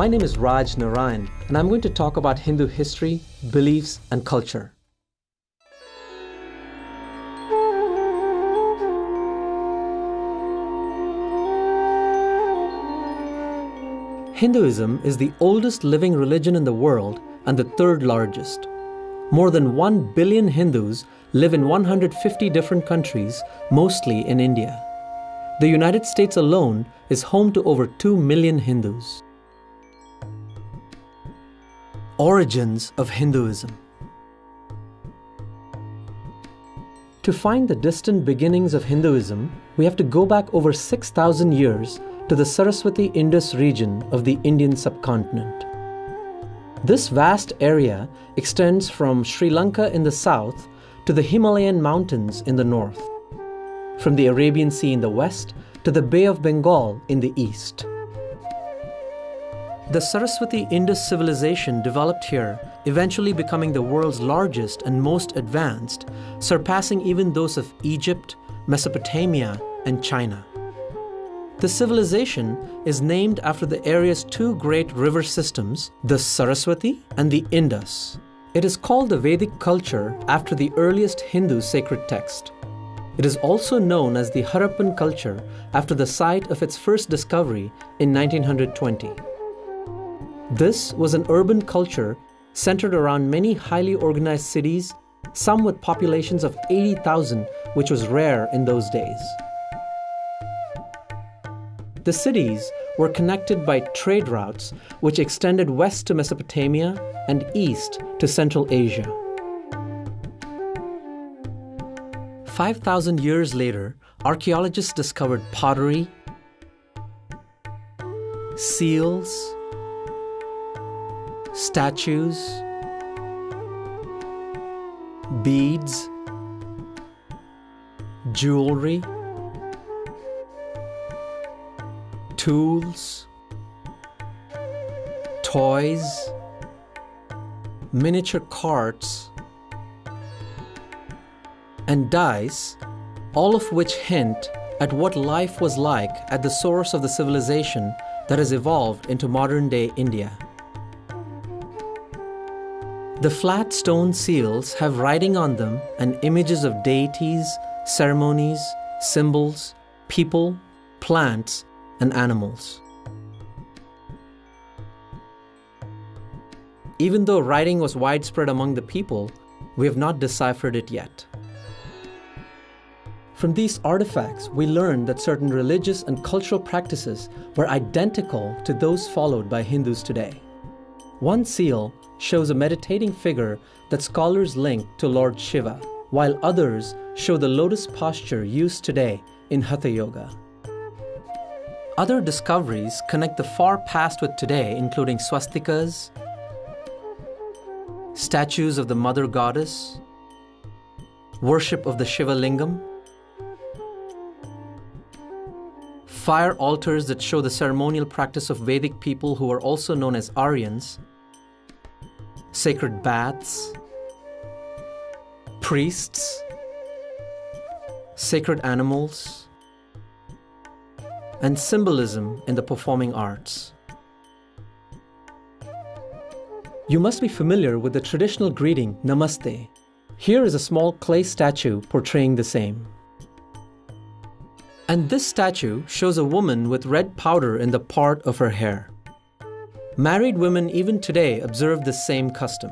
My name is Raj Narayan, and I'm going to talk about Hindu history, beliefs, and culture. Hinduism is the oldest living religion in the world and the third largest. More than 1 billion Hindus live in 150 different countries, mostly in India. The United States alone is home to over 2 million Hindus. Origins of Hinduism To find the distant beginnings of Hinduism, we have to go back over 6,000 years to the Saraswati Indus region of the Indian subcontinent. This vast area extends from Sri Lanka in the south to the Himalayan mountains in the north, from the Arabian Sea in the west to the Bay of Bengal in the east. The Saraswati Indus civilization developed here, eventually becoming the world's largest and most advanced, surpassing even those of Egypt, Mesopotamia, and China. The civilization is named after the area's two great river systems, the Saraswati and the Indus. It is called the Vedic culture after the earliest Hindu sacred text. It is also known as the Harappan culture after the site of its first discovery in 1920. This was an urban culture centered around many highly organized cities, some with populations of 80,000, which was rare in those days. The cities were connected by trade routes which extended west to Mesopotamia and east to Central Asia. 5,000 years later, archaeologists discovered pottery, seals, statues, beads, jewelry, tools, toys, miniature carts, and dice, all of which hint at what life was like at the source of the civilization that has evolved into modern day India. The flat stone seals have writing on them and images of deities, ceremonies, symbols, people, plants, and animals. Even though writing was widespread among the people, we have not deciphered it yet. From these artifacts, we learn that certain religious and cultural practices were identical to those followed by Hindus today. One seal shows a meditating figure that scholars link to Lord Shiva, while others show the lotus posture used today in Hatha Yoga. Other discoveries connect the far past with today, including swastikas, statues of the Mother Goddess, worship of the Shiva Lingam, fire altars that show the ceremonial practice of Vedic people who are also known as Aryans, sacred baths, priests, sacred animals, and symbolism in the performing arts. You must be familiar with the traditional greeting Namaste. Here is a small clay statue portraying the same. And this statue shows a woman with red powder in the part of her hair. Married women even today observe the same custom.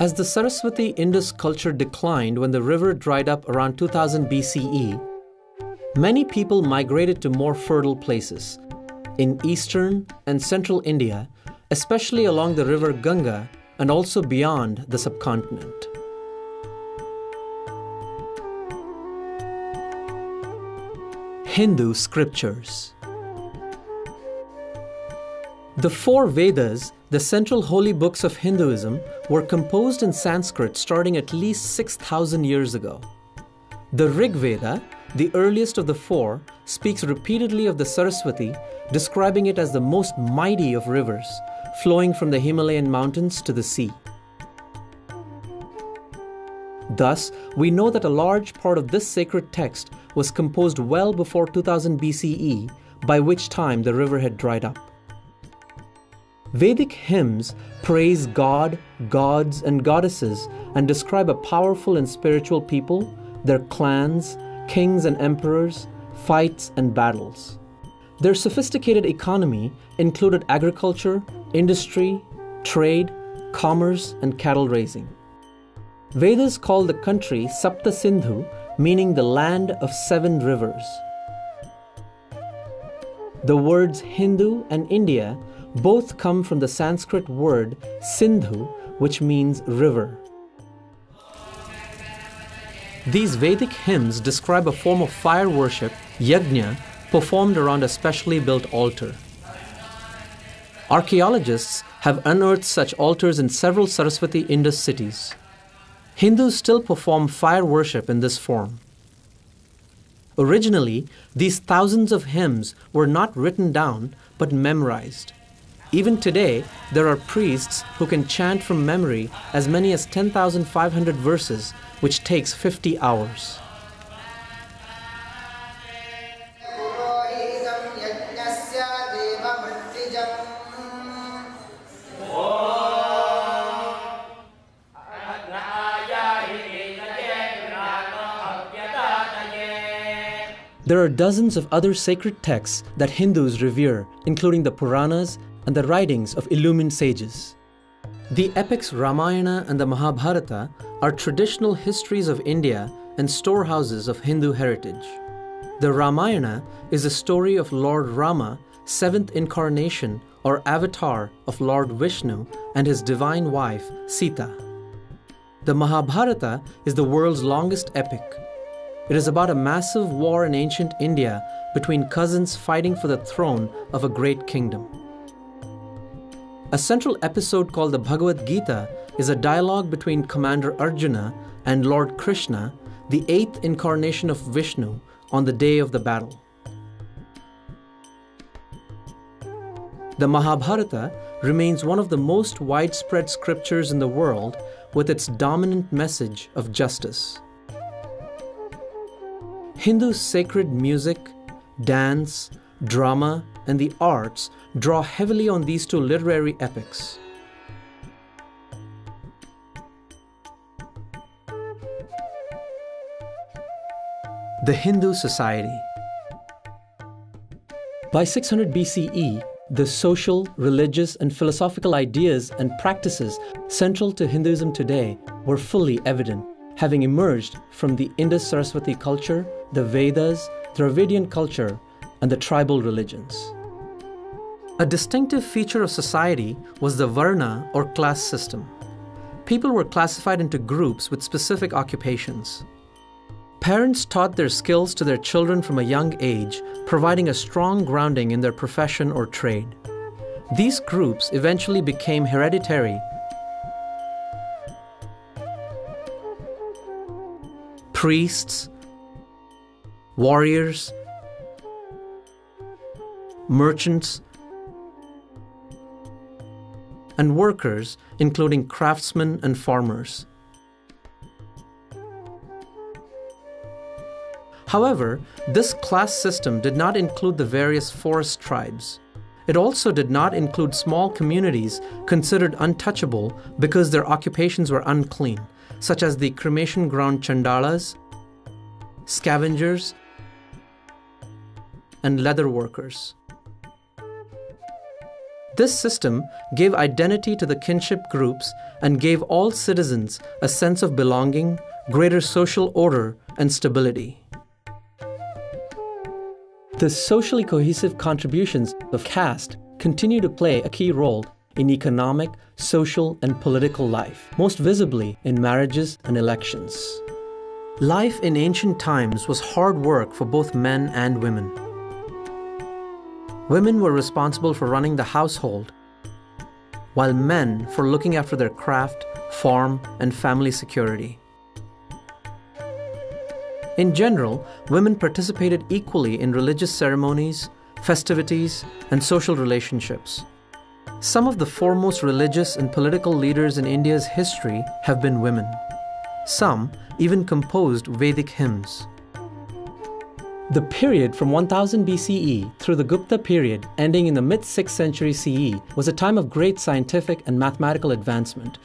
As the Saraswati Indus culture declined when the river dried up around 2000 BCE, many people migrated to more fertile places in eastern and central India, especially along the river Ganga and also beyond the subcontinent. Hindu scriptures. The four Vedas the central holy books of Hinduism were composed in Sanskrit starting at least 6,000 years ago. The Rig Veda, the earliest of the four, speaks repeatedly of the Saraswati, describing it as the most mighty of rivers, flowing from the Himalayan mountains to the sea. Thus, we know that a large part of this sacred text was composed well before 2000 BCE, by which time the river had dried up. Vedic hymns praise God, gods, and goddesses and describe a powerful and spiritual people, their clans, kings and emperors, fights, and battles. Their sophisticated economy included agriculture, industry, trade, commerce, and cattle raising. Vedas call the country Sapta Sindhu, meaning the land of seven rivers. The words Hindu and India both come from the Sanskrit word Sindhu, which means river. These Vedic hymns describe a form of fire worship, yajna, performed around a specially built altar. Archaeologists have unearthed such altars in several Saraswati Indus cities. Hindus still perform fire worship in this form. Originally, these thousands of hymns were not written down but memorized. Even today, there are priests who can chant from memory as many as 10,500 verses, which takes 50 hours. There are dozens of other sacred texts that Hindus revere, including the Puranas and the writings of illumined sages. The epics Ramayana and the Mahabharata are traditional histories of India and storehouses of Hindu heritage. The Ramayana is a story of Lord Rama, seventh incarnation or avatar of Lord Vishnu and his divine wife, Sita. The Mahabharata is the world's longest epic it is about a massive war in ancient India between cousins fighting for the throne of a great kingdom. A central episode called the Bhagavad Gita is a dialogue between Commander Arjuna and Lord Krishna, the eighth incarnation of Vishnu, on the day of the battle. The Mahabharata remains one of the most widespread scriptures in the world with its dominant message of justice. Hindu sacred music, dance, drama, and the arts draw heavily on these two literary epics. The Hindu Society By 600 BCE, the social, religious, and philosophical ideas and practices central to Hinduism today were fully evident, having emerged from the Indus Saraswati culture the Vedas, Dravidian culture, and the tribal religions. A distinctive feature of society was the Varna or class system. People were classified into groups with specific occupations. Parents taught their skills to their children from a young age, providing a strong grounding in their profession or trade. These groups eventually became hereditary. Priests, warriors, merchants, and workers, including craftsmen and farmers. However, this class system did not include the various forest tribes. It also did not include small communities considered untouchable because their occupations were unclean, such as the cremation ground chandalas, scavengers, and leather workers. This system gave identity to the kinship groups and gave all citizens a sense of belonging, greater social order, and stability. The socially cohesive contributions of caste continue to play a key role in economic, social, and political life, most visibly in marriages and elections. Life in ancient times was hard work for both men and women. Women were responsible for running the household, while men for looking after their craft, farm, and family security. In general, women participated equally in religious ceremonies, festivities, and social relationships. Some of the foremost religious and political leaders in India's history have been women. Some even composed Vedic hymns. The period from 1000 BCE through the Gupta period, ending in the mid 6th century CE, was a time of great scientific and mathematical advancement.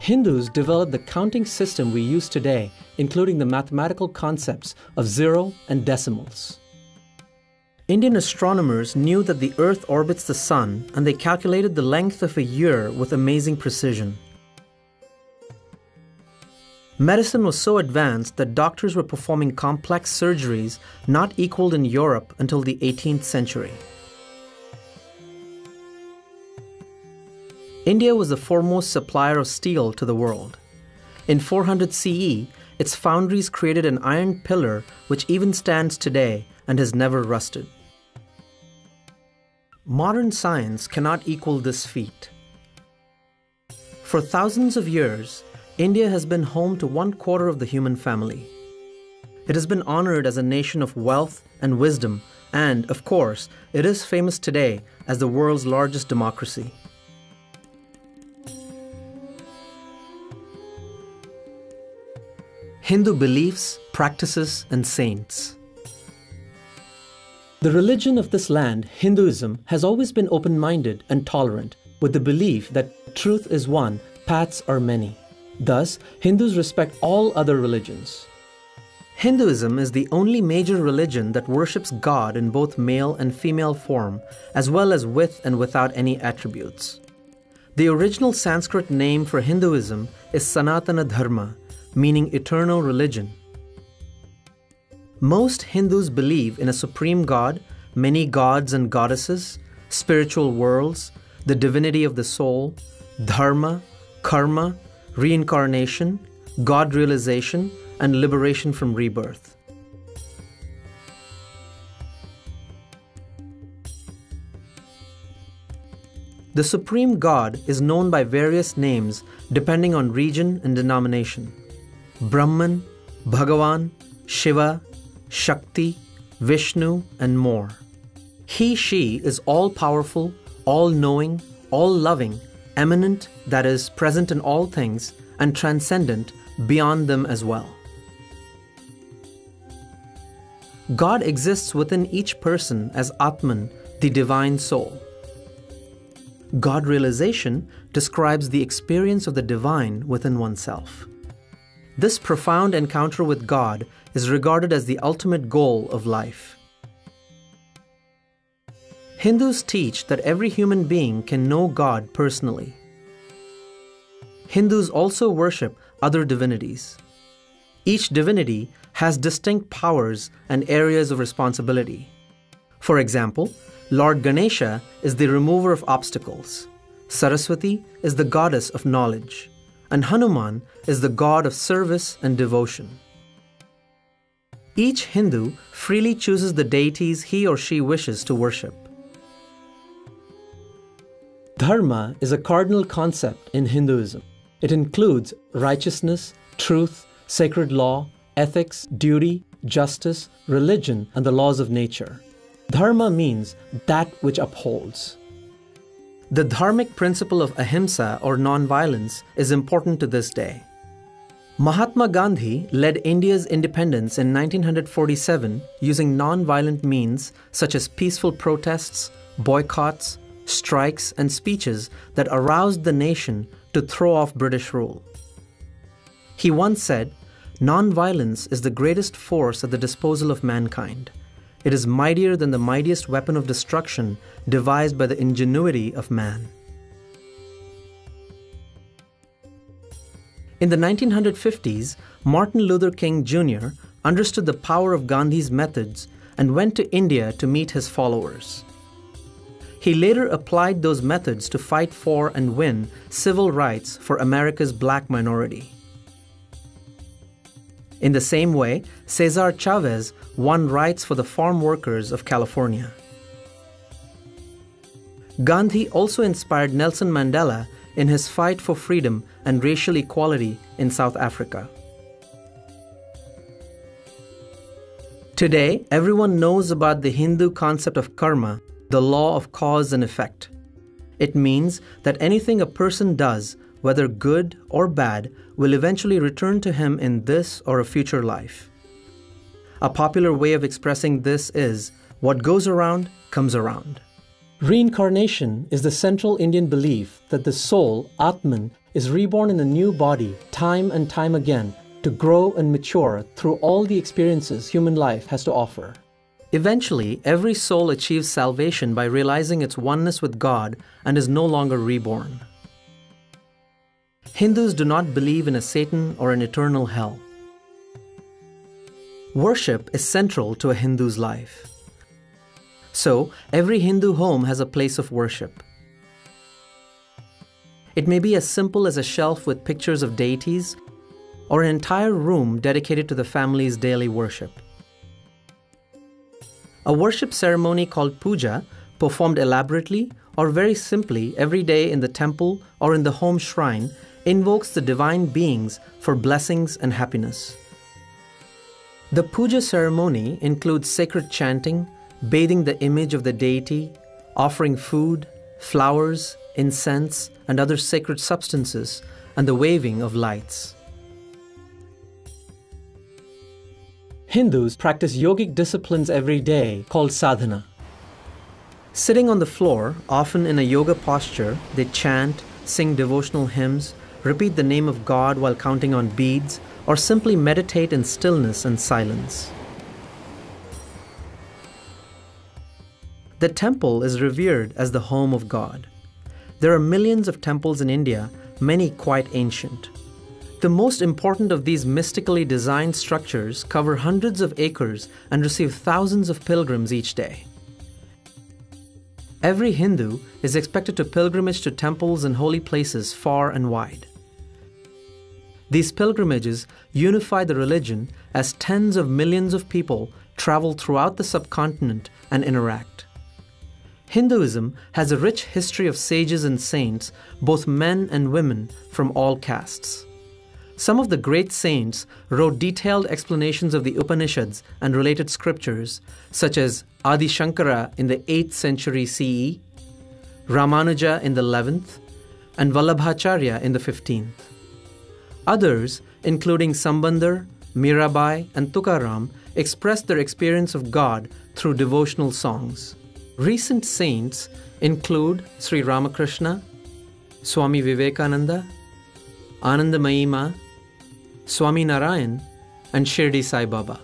Hindus developed the counting system we use today, including the mathematical concepts of zero and decimals. Indian astronomers knew that the Earth orbits the Sun and they calculated the length of a year with amazing precision. Medicine was so advanced that doctors were performing complex surgeries not equaled in Europe until the 18th century. India was the foremost supplier of steel to the world. In 400 CE, its foundries created an iron pillar which even stands today and has never rusted. Modern science cannot equal this feat. For thousands of years, India has been home to one quarter of the human family. It has been honored as a nation of wealth and wisdom, and, of course, it is famous today as the world's largest democracy. Hindu beliefs, practices, and saints. The religion of this land, Hinduism, has always been open minded and tolerant, with the belief that truth is one, paths are many. Thus, Hindus respect all other religions. Hinduism is the only major religion that worships God in both male and female form, as well as with and without any attributes. The original Sanskrit name for Hinduism is Sanatana Dharma, meaning eternal religion. Most Hindus believe in a supreme God, many gods and goddesses, spiritual worlds, the divinity of the soul, dharma, karma, reincarnation, God realization, and liberation from rebirth. The Supreme God is known by various names depending on region and denomination Brahman, Bhagavan, Shiva, Shakti, Vishnu, and more. He, she is all powerful, all knowing, all loving, immanent, that is, present in all things, and transcendent beyond them as well. God exists within each person as Atman, the divine soul. God realization describes the experience of the divine within oneself. This profound encounter with God is regarded as the ultimate goal of life. Hindus teach that every human being can know God personally. Hindus also worship other divinities. Each divinity has distinct powers and areas of responsibility. For example, Lord Ganesha is the remover of obstacles. Saraswati is the goddess of knowledge and Hanuman is the god of service and devotion. Each Hindu freely chooses the deities he or she wishes to worship. Dharma is a cardinal concept in Hinduism. It includes righteousness, truth, sacred law, ethics, duty, justice, religion, and the laws of nature. Dharma means that which upholds. The dharmic principle of ahimsa or non-violence is important to this day. Mahatma Gandhi led India's independence in 1947 using non-violent means such as peaceful protests, boycotts, strikes, and speeches that aroused the nation to throw off British rule. He once said, Non-violence is the greatest force at the disposal of mankind. It is mightier than the mightiest weapon of destruction devised by the ingenuity of man. In the 1950s, Martin Luther King Jr. understood the power of Gandhi's methods and went to India to meet his followers. He later applied those methods to fight for and win civil rights for America's black minority. In the same way, Cesar Chavez won rights for the farm workers of California. Gandhi also inspired Nelson Mandela in his fight for freedom and racial equality in South Africa. Today, everyone knows about the Hindu concept of karma, the law of cause and effect. It means that anything a person does, whether good or bad, will eventually return to him in this or a future life. A popular way of expressing this is what goes around comes around. Reincarnation is the central Indian belief that the soul, Atman, is reborn in a new body time and time again to grow and mature through all the experiences human life has to offer. Eventually, every soul achieves salvation by realizing its oneness with God and is no longer reborn. Hindus do not believe in a Satan or an eternal hell. Worship is central to a Hindu's life. So, every Hindu home has a place of worship. It may be as simple as a shelf with pictures of deities or an entire room dedicated to the family's daily worship. A worship ceremony called puja, performed elaborately or very simply every day in the temple or in the home shrine, invokes the divine beings for blessings and happiness. The puja ceremony includes sacred chanting, bathing the image of the deity, offering food, flowers, incense, and other sacred substances, and the waving of lights. Hindus practice yogic disciplines every day called sadhana. Sitting on the floor, often in a yoga posture, they chant, sing devotional hymns, repeat the name of God while counting on beads, or simply meditate in stillness and silence. The temple is revered as the home of God. There are millions of temples in India, many quite ancient. The most important of these mystically designed structures cover hundreds of acres and receive thousands of pilgrims each day. Every Hindu is expected to pilgrimage to temples and holy places far and wide. These pilgrimages unify the religion as tens of millions of people travel throughout the subcontinent and interact. Hinduism has a rich history of sages and saints, both men and women from all castes. Some of the great saints wrote detailed explanations of the Upanishads and related scriptures, such as Adi Shankara in the 8th century CE, Ramanuja in the 11th, and Vallabhacharya in the 15th. Others, including Sambandar, Mirabai, and Tukaram, expressed their experience of God through devotional songs. Recent saints include Sri Ramakrishna, Swami Vivekananda, Anandamayi Ma, Swami Narayan, and Shirdi Sai Baba.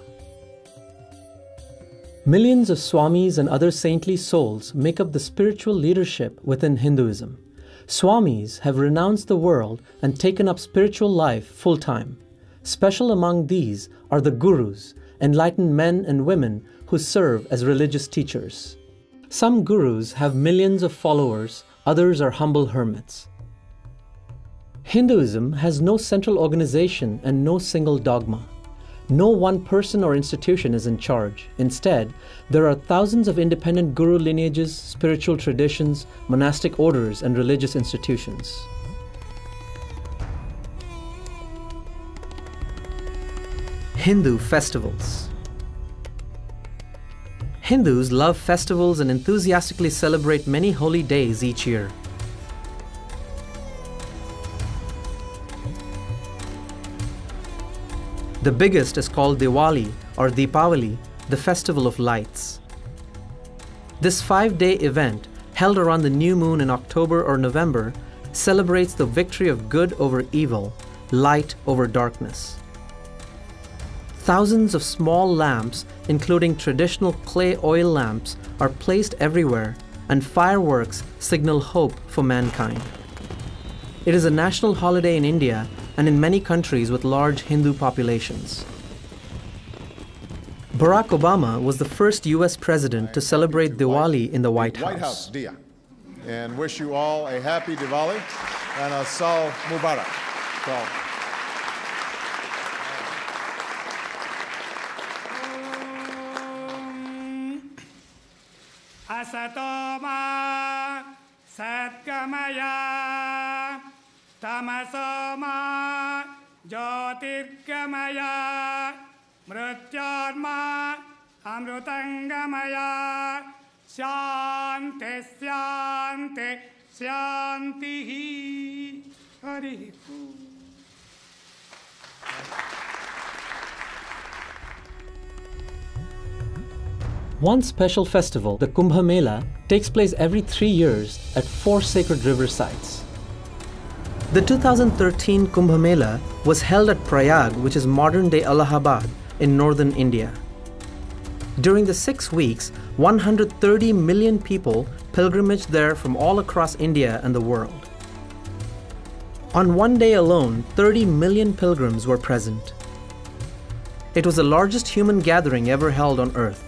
Millions of Swamis and other saintly souls make up the spiritual leadership within Hinduism. Swamis have renounced the world and taken up spiritual life full time. Special among these are the gurus, enlightened men and women who serve as religious teachers. Some gurus have millions of followers, others are humble hermits. Hinduism has no central organization and no single dogma. No one person or institution is in charge. Instead, there are thousands of independent guru lineages, spiritual traditions, monastic orders, and religious institutions. Hindu festivals. Hindus love festivals and enthusiastically celebrate many holy days each year. The biggest is called Diwali or Deepavali, the festival of lights. This five day event, held around the new moon in October or November, celebrates the victory of good over evil, light over darkness. Thousands of small lamps, including traditional clay oil lamps, are placed everywhere, and fireworks signal hope for mankind. It is a national holiday in India and in many countries with large Hindu populations. Barack Obama was the first U.S. president to celebrate Diwali in the White House. White House, Dia, and wish you all a happy Diwali and a Sal Mubarak. So, Asatoma Sadgamaya तमसोमा ज्योतिर्गमया मृत्योर्मा अमृतङ्गमया शान्ति शान्ति शान्तिः Hari One special festival, the Kumbh Mela, takes place every three years at four sacred river sites. The 2013 Kumbh Mela was held at Prayag, which is modern day Allahabad, in northern India. During the six weeks, 130 million people pilgrimaged there from all across India and the world. On one day alone, 30 million pilgrims were present. It was the largest human gathering ever held on earth.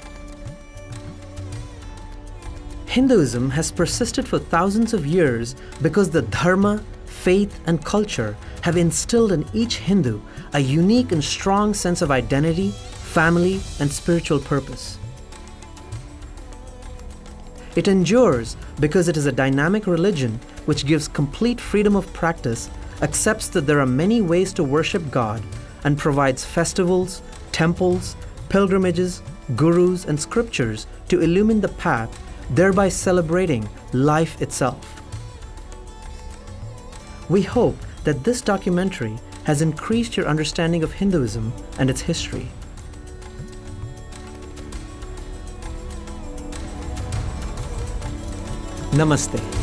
Hinduism has persisted for thousands of years because the dharma, faith, and culture have instilled in each Hindu a unique and strong sense of identity, family, and spiritual purpose. It endures because it is a dynamic religion which gives complete freedom of practice, accepts that there are many ways to worship God, and provides festivals, temples, pilgrimages, gurus, and scriptures to illumine the path, thereby celebrating life itself. We hope that this documentary has increased your understanding of Hinduism and its history. Namaste.